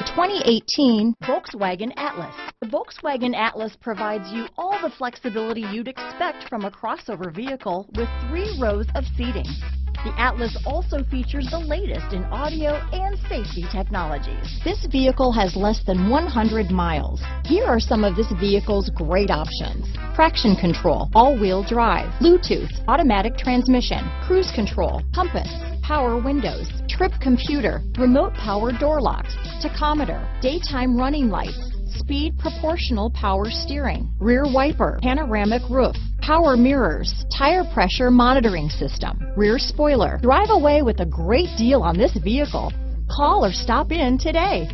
The 2018 Volkswagen Atlas. The Volkswagen Atlas provides you all the flexibility you'd expect from a crossover vehicle with three rows of seating. The Atlas also features the latest in audio and safety technologies. This vehicle has less than 100 miles. Here are some of this vehicle's great options. Traction control, all-wheel drive, Bluetooth, automatic transmission, cruise control, compass, power windows, trip computer, remote power door locks, tachometer, daytime running lights, speed proportional power steering, rear wiper, panoramic roof, power mirrors, tire pressure monitoring system, rear spoiler. Drive away with a great deal on this vehicle. Call or stop in today.